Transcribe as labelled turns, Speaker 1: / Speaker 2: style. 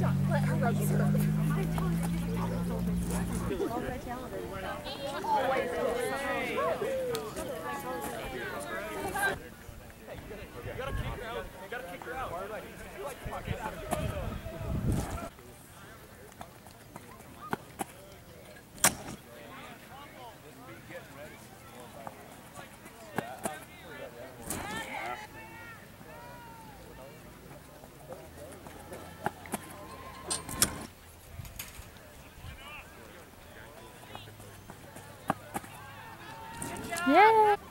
Speaker 1: chocolate elixir.
Speaker 2: You gotta kick
Speaker 3: her out. You gotta kick her out. Like, like, get out of here.
Speaker 4: Yeah.